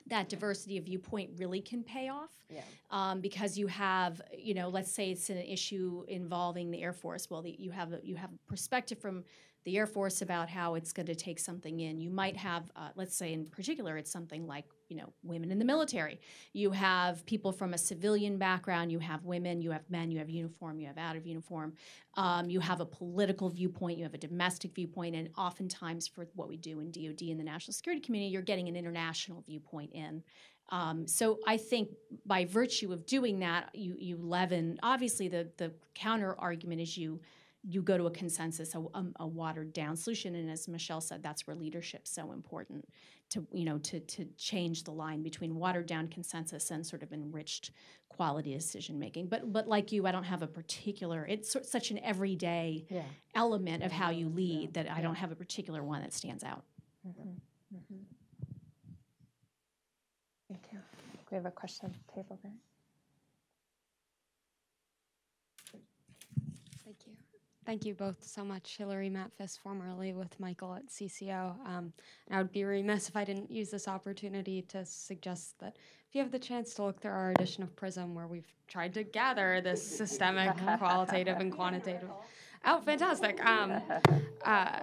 that diversity of viewpoint really can pay off Yeah. um, because you have, you know, let's say it's an issue involving the Air Force. Well, the, you have a, you have a perspective from the Air Force about how it's going to take something in. You might have, uh, let's say in particular, it's something like, you know, women in the military. You have people from a civilian background. You have women. You have men. You have uniform. You have out of uniform. Um, you have a political viewpoint. You have a domestic viewpoint, and oftentimes for what we do in DoD and the national security community, you're getting an international viewpoint in. Um, so I think by virtue of doing that, you you leaven. Obviously, the the counter argument is you you go to a consensus, a, a, a watered down solution, and as Michelle said, that's where leadership's so important to you know to to change the line between watered down consensus and sort of enriched quality decision making. But but like you, I don't have a particular. It's sort- such an everyday Yeah. element of how you lead that I don't have a particular one that stands out. Mm-hmm. Mm-hmm. Thank you. We have a question at the table there. Thank you. Thank you both so much, Hillary Matfess, formerly with Michael at CCO. Um, and I would be remiss if I didn't use this opportunity to suggest that if you have the chance to look through our edition of PRISM, where we've tried to gather this systemic, [LAUGHS] qualitative, and quantitative. Oh, fantastic! Um, [LAUGHS] uh,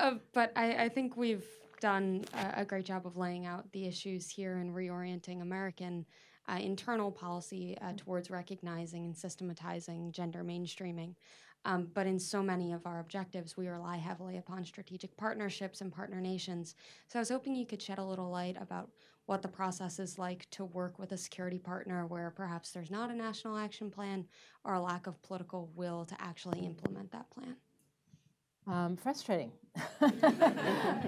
uh, but I, I think we've done a, a great job of laying out the issues here and reorienting American uh, internal policy uh, towards recognizing and systematizing gender mainstreaming. Um, but in so many of our objectives, we rely heavily upon strategic partnerships and partner nations. So I was hoping you could shed a little light about what the process is like to work with a security partner where perhaps there's not a national action plan or a lack of political will to actually implement that plan. Um, frustrating. [LAUGHS] [LAUGHS]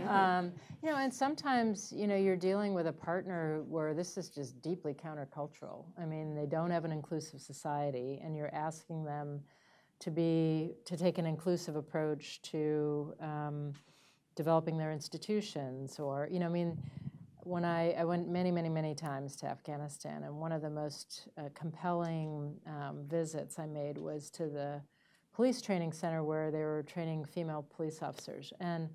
um, you know, and sometimes, you know, you're dealing with a partner where this is just deeply countercultural. I mean, they don't have an inclusive society, and you're asking them to be to take an inclusive approach to um, developing their institutions, or you know, I mean, when I, I went many, many, many times to Afghanistan, and one of the most uh, compelling um, visits I made was to the police training center where they were training female police officers. And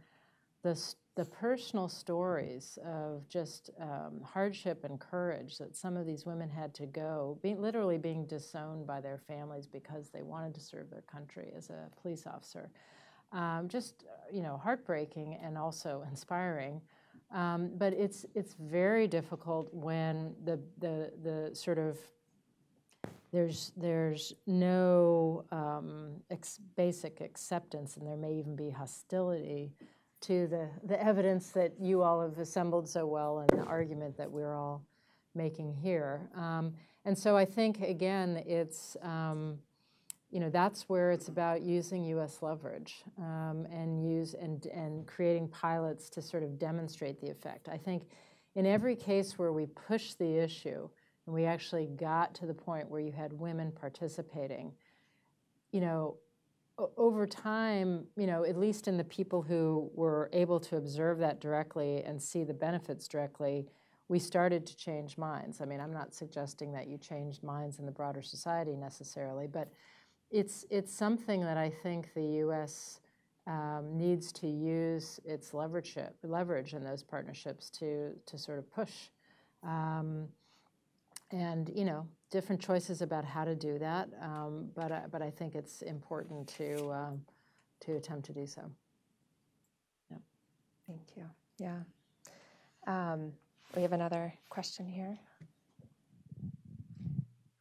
the, the personal stories of just um, hardship and courage that some of these women had to go, literally being disowned by their families because they wanted to serve their country as a police officer. Um, just, you know, heartbreaking and also inspiring. Um, but it's it's very difficult when the the the sort of there's there's no um, ex- basic acceptance, and there may even be hostility to the the evidence that you all have assembled so well, and the argument that we're all making here. Um, and so I think again, it's um, you know that's where it's about using U.S. leverage um, and use and and creating pilots to sort of demonstrate the effect. I think in every case where we push the issue and we actually got to the point where you had women participating, you know. Over time, you know, at least in the people who were able to observe that directly and see the benefits directly, we started to change minds. I mean, I'm not suggesting that you changed minds in the broader society necessarily, but it's it's something that I think the U.S. Um, needs to use its leverage leverage in those partnerships to to sort of push, um, and you know different choices about how to do that. Um, but uh, but I think it's important to um, to attempt to do so. Yeah. Thank you. Yeah. Um, we have another question here.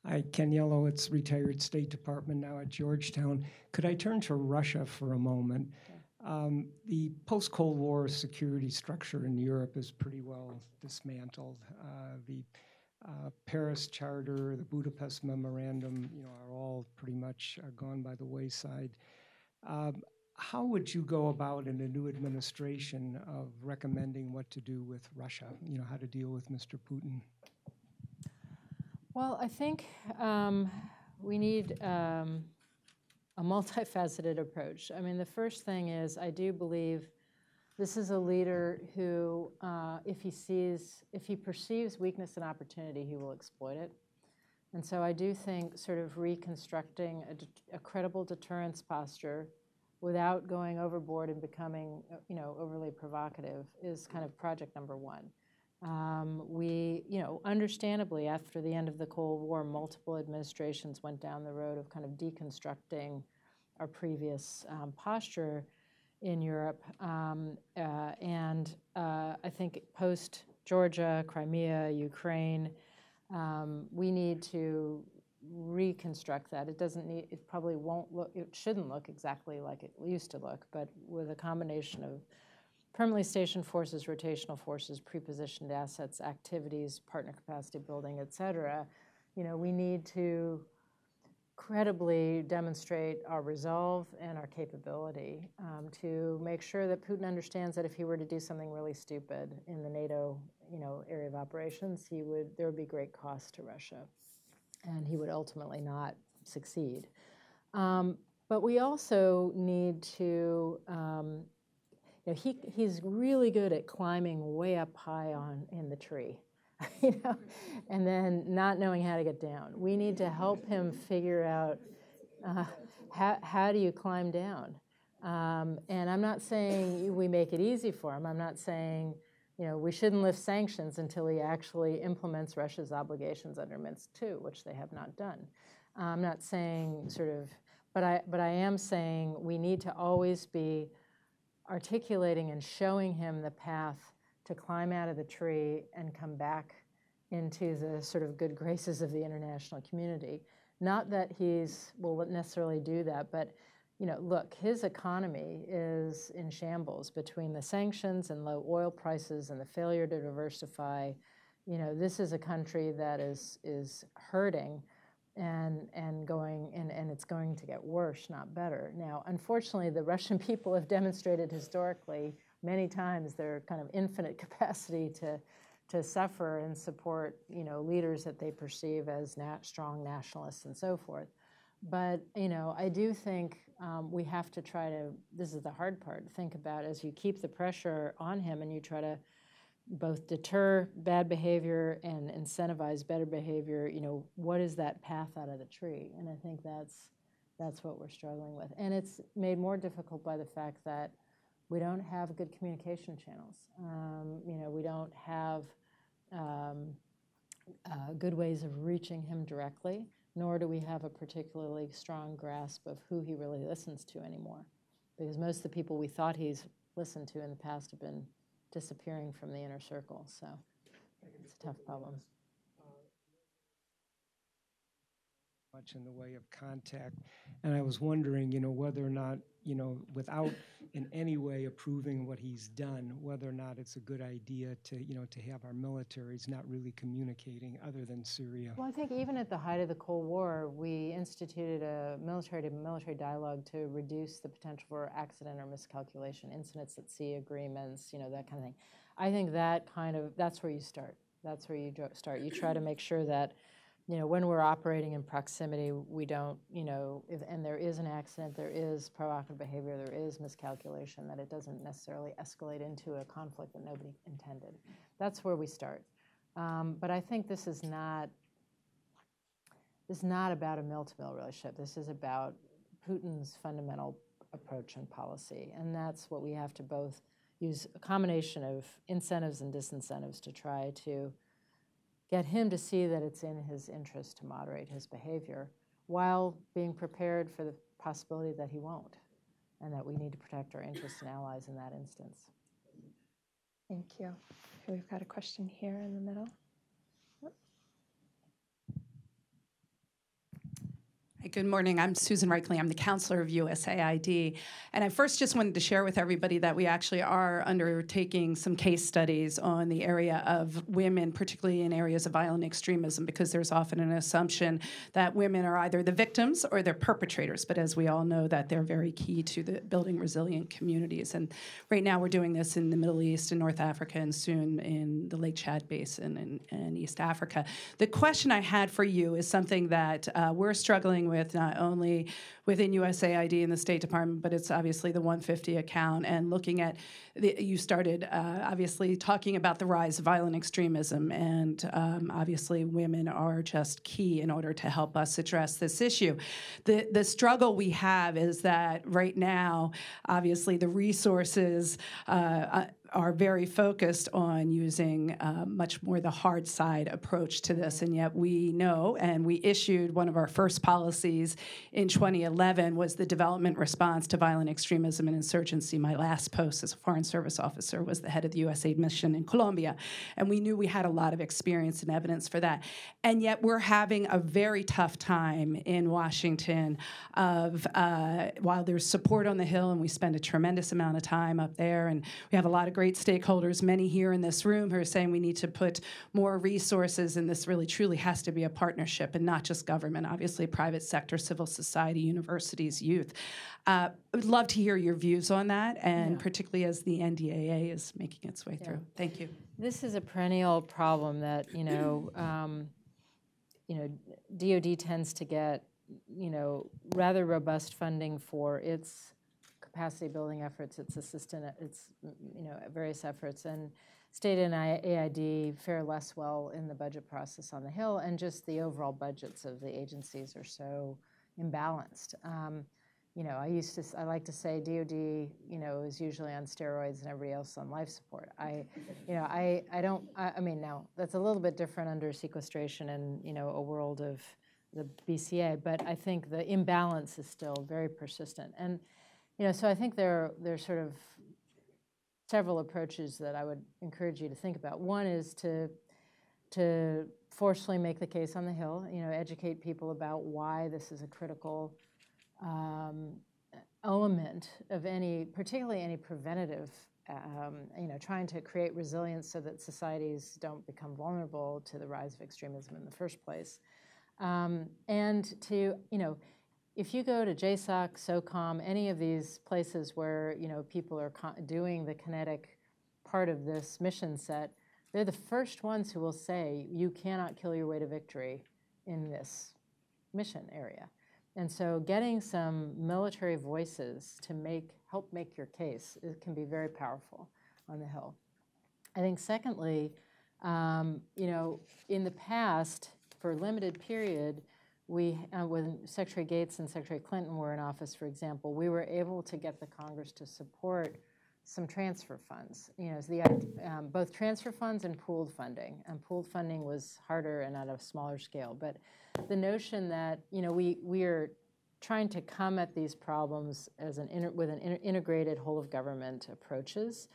Hi, Ken Yalowitz retired State Department now at Georgetown. Could I turn to Russia for a moment? Um, the post Cold War security structure in Europe is pretty well dismantled. Uh, the uh, Paris Charter, the Budapest Memorandum, you know, are all pretty much uh, gone by the wayside. Um, how would you go about in a new administration of recommending what to do with Russia? You know, how to deal with Mr. Putin? Well, I think um, we need um, a multifaceted approach. I mean, the first thing is I do believe this is a leader who, uh, if he sees, if he perceives weakness and opportunity, he will exploit it. And so I do think sort of reconstructing a, a credible deterrence posture without going overboard and becoming, uh, you know, overly provocative is kind of project number one. Um, we, you know, understandably, after the end of the Cold War, multiple administrations went down the road of kind of deconstructing our previous um, posture in Europe. Um, uh, and uh, I think post Georgia, Crimea, Ukraine, um, we need to reconstruct that. It doesn't need, it probably won't look, it shouldn't look exactly like it used to look, but with a combination of permanently stationed forces, rotational forces, prepositioned assets, activities, partner capacity building, et cetera, you know, we need to credibly demonstrate our resolve and our capability um, to make sure that Putin understands that if he were to do something really stupid in the NATO, you know, area of operations, he would there would be great cost to Russia, and he would ultimately not succeed. Um, but we also need to um, you know, he, he's really good at climbing way up high on in the tree, [LAUGHS] you know, and then not knowing how to get down. We need to help him figure out uh, how, how do you climb down. Um, and I'm not saying we make it easy for him. I'm not saying, you know, we shouldn't lift sanctions until he actually implements Russia's obligations under Minsk II, which they have not done. I'm not saying sort of, but I, but I am saying we need to always be articulating and showing him the path to climb out of the tree and come back into the sort of good graces of the international community. Not that he's will necessarily do that, but you know, look, his economy is in shambles between the sanctions and low oil prices and the failure to diversify. You know, this is a country that is is hurting and and going and, and it's going to get worse, not better. Now, unfortunately, the Russian [LAUGHS] people have demonstrated historically many times their kind of infinite [LAUGHS] capacity to to suffer and support you know leaders that they perceive as nat- strong nationalists and so forth. But you know, I do think um, we have to try to. This is the hard part. Think about as you keep the pressure on him and you try to both deter bad behavior and incentivize better behavior, you know, what is that path out of the tree? And I think that's that's what we're struggling with. And it's made more difficult by the fact that we don't have good communication channels. Um, you know, we don't have um, uh, good ways of reaching him directly, nor do we have a particularly strong grasp of who he really listens to anymore. Because most of the people we thought he's listened to in the past have been disappearing from the inner circle. So it's a tough problem. Much in the way of contact, and I was wondering, you know, whether or not, you know, without in any way approving what he's done, whether or not it's a good idea to, you know, to have our militaries not really communicating other than Syria. Well, I think even at the height of the Cold War, we instituted a military to military dialogue to reduce the potential for accident or miscalculation, incidents at sea agreements, you know, that kind of thing. I think that kind of, that's where you start. That's where you start. You try to make sure that you know, when we're operating in proximity, we don't, you know, if, and there is an accident, there is provocative behavior, there is miscalculation, that it doesn't necessarily escalate into a conflict that nobody intended. That's where we start. Um, but I think this is not this is not about a mill-to-mill relationship. This is about Putin's fundamental approach and policy, and that's what we have to both use a combination of incentives and disincentives to try to get him to see that it's in his interest to moderate his behavior while being prepared for the possibility that he won't and that we need to protect our interests and allies in that instance. Thank you. We've got a question here in the middle. Good morning. I'm Susan Reichle. I'm the counselor of USAID. And I first just wanted to share with everybody that we actually are undertaking some case studies on the area of women, particularly in areas of violent extremism, because there's often an assumption that women are either the victims or they're perpetrators. But as we all know, that they're very key to the building resilient communities. And right now we're doing this in the Middle East and North Africa and soon in the Lake Chad Basin and, and East Africa. The question I had for you is something that uh, we're struggling with not only within USAID and the State Department, but it's obviously the 150 account and looking at the, you started uh, obviously talking about the rise of violent extremism, and um, obviously women are just key in order to help us address this issue. The the struggle we have is that right now, obviously the resources. Uh, uh are very focused on using uh, much more the hard side approach to this and yet we know and we issued one of our first policies in 2011 was the development response to violent extremism and insurgency. My last post as a foreign service officer was the head of the usaid mission in colombia and we knew we had a lot of experience and evidence for that. And yet we're having a very tough time in washington of uh, while there's support on the hill and we spend a tremendous amount of time up there and we have a lot of great stakeholders, many here in this room who are saying we need to put more resources, and this really truly has to be a partnership and not just government, obviously, private sector, civil society, universities, youth. Uh, I would love to hear your views on that, and yeah. particularly as the NDAA is making its way yeah. through. Thank you. This is a perennial problem that, you know, [CLEARS THROAT] um, you know, DoD tends to get, you know, rather robust funding for its capacity building efforts, its assistant, its you know various efforts, and state and AID fare less well in the budget process on the Hill, and just the overall budgets of the agencies are so imbalanced. Um, you know, I used to, I like to say DOD, you know, is usually on steroids and everybody else on life support. I, you know, I, I don't, I, I mean, now that's a little bit different under sequestration and, you know, a world of the BCA, but I think the imbalance is still very persistent. And you know, so I think there are sort of several approaches that I would encourage you to think about. One is to to forcefully make the case on the Hill. You know, educate people about why this is a critical um, element of any, particularly any preventative. Um, you know, trying to create resilience so that societies don't become vulnerable to the rise of extremism in the first place, um, and to you know if you go to JSOC, SOCOM, any of these places where you know people are doing the kinetic part of this mission set, they're the first ones who will say you cannot kill your way to victory in this mission area. And so getting some military voices to make help make your case it can be very powerful on the Hill. I think secondly, um, you know, in the past, for a limited period, we, uh, when Secretary Gates and Secretary Clinton were in office, for example, we were able to get the Congress to support some transfer funds. You know, the, um, both transfer funds and pooled funding. And pooled funding was harder and at a smaller scale. But the notion that, you know, we, we are trying to come at these problems as an inter, with an inter, integrated whole of government approaches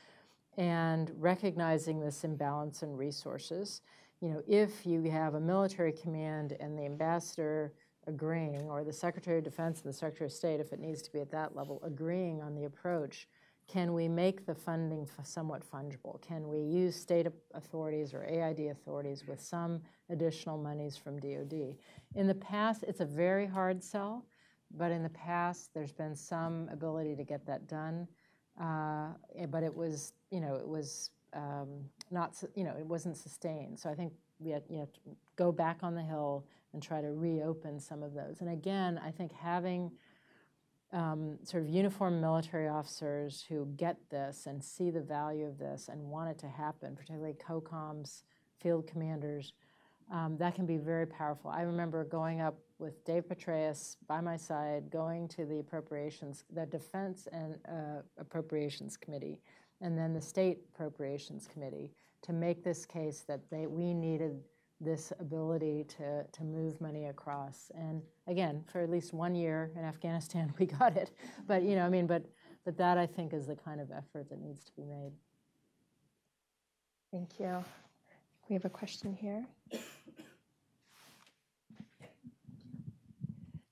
and recognizing this imbalance in resources. You know, if you have a military command and the ambassador agreeing, or the Secretary of Defense and the Secretary of State, if it needs to be at that level, agreeing on the approach, can we make the funding somewhat fungible? Can we use state authorities or AID authorities with some additional monies from DoD? In the past, it's a very hard sell, but in the past, there's been some ability to get that done. Uh, but it was, you know, it was um, not, you know, it wasn't sustained. So I think we had, you know, to go back on the hill and try to reopen some of those. And again, I think having um, sort of uniformed military officers who get this and see the value of this and want it to happen, particularly COCOMs, field commanders, um, that can be very powerful. I remember going up with Dave Petraeus by my side, going to the appropriations, the Defense and uh, Appropriations Committee, and then the State Appropriations Committee to make this case that they, we needed this ability to, to move money across. And again, for at least one year in Afghanistan, [LAUGHS] we got it. But, you know, I mean, but, but that I think is the kind of effort that needs to be made. Thank you. We have a question here.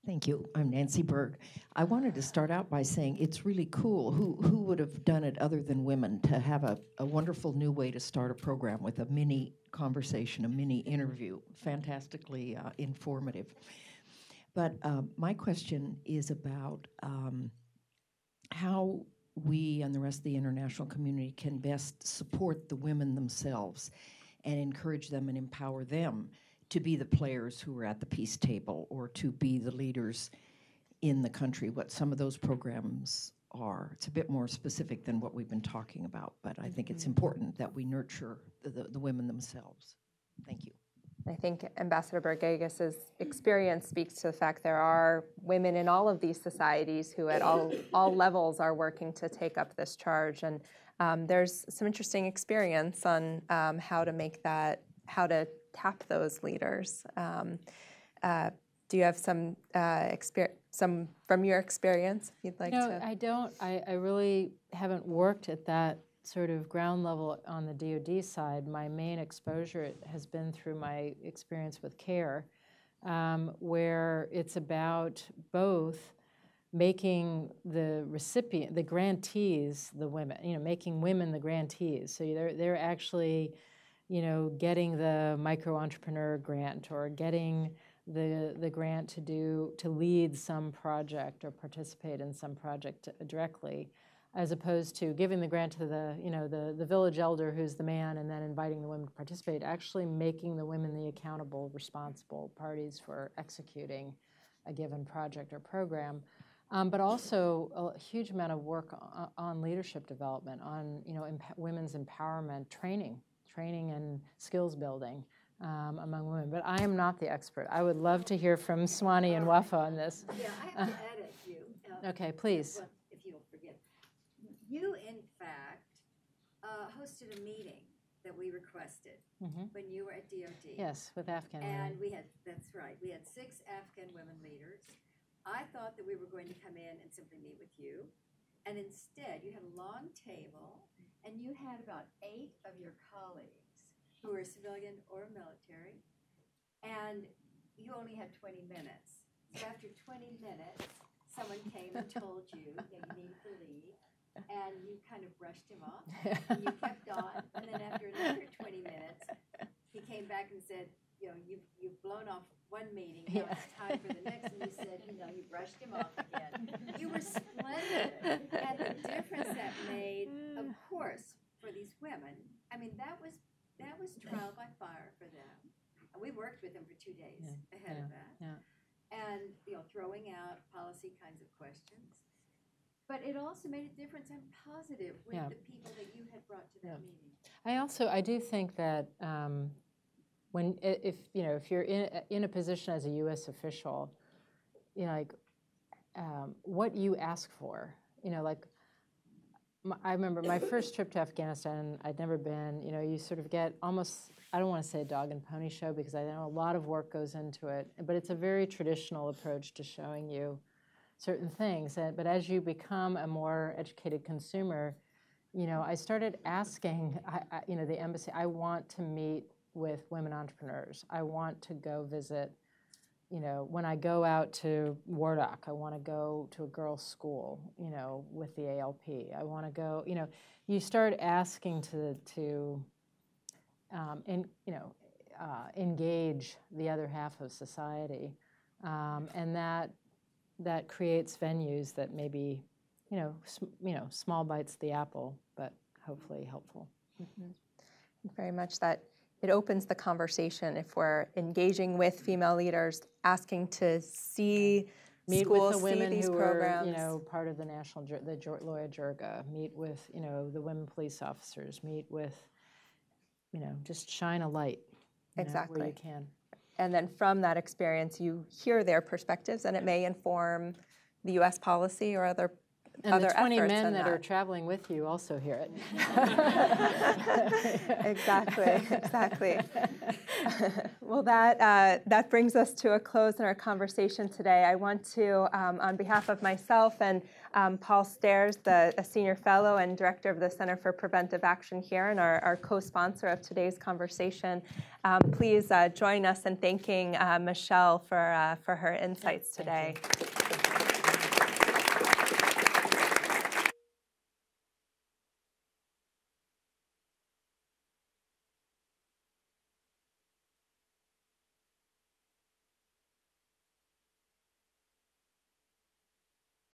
Thank you. I'm Nancy Berg. I wanted to start out by saying it's really cool. Who, who would have done it other than women to have a, a wonderful new way to start a program with a mini conversation, a mini interview? Fantastically uh, informative. But um, my question is about um, how we and the rest of the international community can best support the women themselves and encourage them and empower them to be the players who are at the peace table or to be the leaders in the country, what some of those programs are. It's a bit more specific than what we've been talking about, but I think it's Mm-hmm. important that we nurture the, the, the women themselves. Thank you. I think Ambassador Bugaighis's experience speaks to the fact there are women in all of these societies who, at all all levels, are working to take up this charge. And um, there's some interesting experience on um, how to make that, how to tap those leaders. Um, uh, do you have some uh, experience, some from your experience? If you'd like no, to. No, I don't. I, I really haven't worked at that sort of ground level on the DoD side. My main exposure has been through my experience with CARE, um, where it's about both making the recipient, the grantees, the women, you know, making women the grantees. So they're they're actually, you know, getting the micro entrepreneur grant or getting the the grant to do to lead some project or participate in some project directly as opposed to giving the grant to the you know the the village elder who's the man and then inviting the women to participate actually making the women the accountable responsible parties for executing a given project or program. Um, but also a huge amount of work on, on leadership development on you know women's empowerment training training and skills building um, among women. But I am not the expert. I would love to hear from Swanee and Wafa on this. Yeah, I have to [LAUGHS] edit you. uh, Okay, please. If you'll forgive. You, in fact, uh, hosted a meeting that we requested Mhm. when you were at DOD. Yes, with Afghan And women. we had, that's right, we had six Afghan women leaders. I thought that we were going to come in and simply meet with you. And instead, you had a long table and you had about eight of your colleagues who were civilian or military. And you only had 20 minutes. So after 20 minutes, someone came and told you that you needed to leave. And you kind of brushed him off. and you [LAUGHS] kept on. And then after another 20 minutes, he came back and said, you know, you've, you've blown off one meeting, now Yeah. it's time for the next. And you said, you know, you brushed him off again. You were splendid. And the difference that made, of course, for these women, I mean, that was, that was trial by fire for them. And we worked with them for two days Yeah, ahead of that. yeah. And, you know, throwing out policy kinds of questions. But it also made a difference and positive with Yeah. the people that you had brought to that meeting. I also I do think that um, when if you know if you're in in a position as a U.S. official, you know like um, what you ask for, you know like. I remember my first trip to Afghanistan. I'd never been. You know, you sort of get almost. I don't want to say a dog and pony show because I know a lot of work goes into it, but it's a very traditional approach to showing you certain things. But as you become a more educated consumer, you know, I started asking, I, I, you know, the embassy, I want to meet with women entrepreneurs. I want to go visit, you know, when I go out to Wardak, I want to go to a girls' school, you know, with the ALP. I want to go, you know, you start asking to, to um, in, you know, uh, engage the other half of society. Um, and that, that creates venues that maybe you know, you know, small bites the apple, but hopefully helpful. Mm-hmm. Very much that it opens the conversation if we're engaging with mm-hmm. female leaders, asking to see meet schools, with the women who programs. were, you know, part of the national the Loya Jirga. Meet with, you know, the women police officers. Meet with, you know, just shine a light. exactly. Know, where you can. And then from that experience, you hear their perspectives, and it may inform the U.S. policy or other and other the 20 efforts men that, that are traveling with you also hear it. [LAUGHS] exactly, exactly. [LAUGHS] well, that, uh, that brings us to a close in our conversation today. I want to, um, on behalf of myself and um, Paul Stares, the senior fellow and director of the Center for Preventive Action here, and our, our co sponsor of today's conversation, um, please uh, join us in thanking uh, Michelle for, uh, for her insights today.